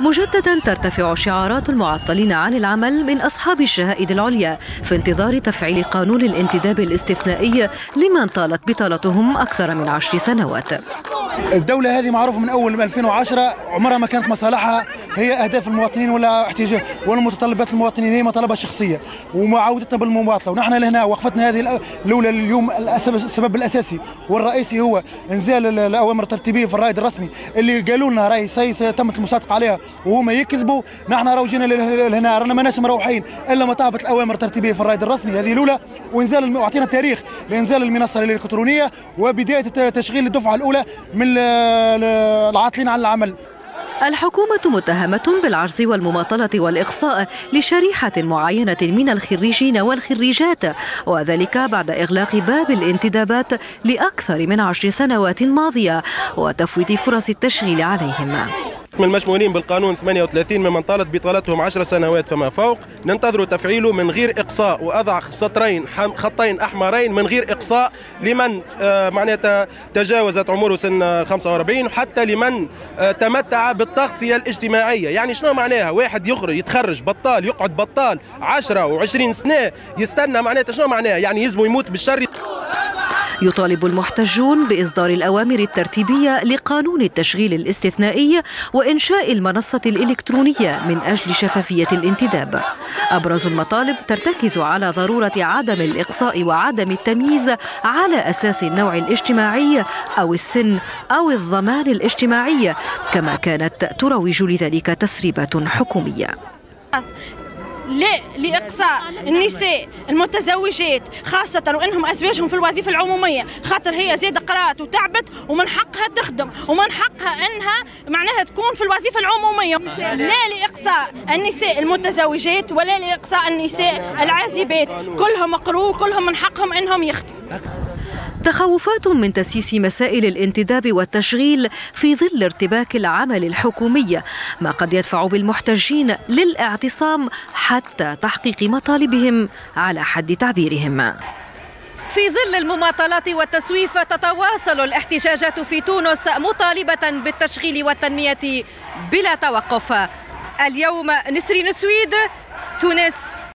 مجددا ترتفع شعارات المعطلين عن العمل من أصحاب الشهائد العليا في انتظار تفعيل قانون الانتداب الاستثنائي لمن طالت بطالتهم أكثر من عشر سنوات. الدولة هذه معروفة من أول 2010 عمرها ما كانت مصالحها هي أهداف المواطنين ولا احتياج ولا متطلبات المواطنين هي مطالبها شخصية ومعاودتنا بالمماطلة. ونحن لهنا وقفتنا هذه الأولى اليوم السبب الأساسي والرئيسي هو إنزال الأوامر الترتيبية في الرائد الرسمي اللي قالوا لنا راهي تمت المصادقة عليها وهما يكذبوا. نحن راهو جينا لهنا رانا ماناش مروحين إلا ما طابت الأوامر الترتيبية في الرائد الرسمي. هذه الأولى وإنزال واعطينا تاريخ لإنزال المنصة الإلكترونية وبداية تشغيل الدفعة الأولى من العاطلين عن العمل. الحكومة متهمة بالعجز والمماطلة والإقصاء لشريحة معينة من الخريجين والخريجات وذلك بعد إغلاق باب الانتدابات لأكثر من عشر سنوات ماضية وتفويت فرص التشغيل عليهم. من المشمولين بالقانون 38 ممن طالت بطالتهم 10 سنوات فما فوق ننتظر تفعيله من غير إقصاء وأضع سطرين خطين أحمرين من غير إقصاء لمن آه، معناتها تجاوزت عمره سن 45 وحتى لمن آه، تمتع بالتغطية الاجتماعية. يعني شنو معناها؟ واحد يخرج يتخرج بطال يقعد بطال 10 و20 سنة يستنى معناتها شنو معناها؟ يعني يزمو يموت بالشر. يطالب المحتجون بإصدار الأوامر الترتيبية لقانون التشغيل الاستثنائي وإنشاء المنصة الإلكترونية من أجل شفافية الانتداب. أبرز المطالب ترتكز على ضرورة عدم الإقصاء وعدم التمييز على أساس النوع الاجتماعي أو السن أو الضمان الاجتماعي كما كانت تروج لذلك تسريبات حكومية. لإقصاء النساء المتزوجات خاصة وإنهم أزواجهم في الوظيفة العمومية خاطر هي زيادة قرأت وتعبت ومن حقها تخدم ومن حقها إنها معناها تكون في الوظيفة العمومية. لا لإقصاء النساء المتزوجات ولا لإقصاء النساء العازبات كلهم قروا كلهم من حقهم إنهم يخدموا. تخوفات من تسييس مسائل الانتداب والتشغيل في ظل ارتباك العمل الحكومي ما قد يدفع بالمحتجين للاعتصام حتى تحقيق مطالبهم على حد تعبيرهم. في ظل المماطلات والتسويف تتواصل الاحتجاجات في تونس مطالبة بالتشغيل والتنمية بلا توقف. اليوم نسرين سويد تونس.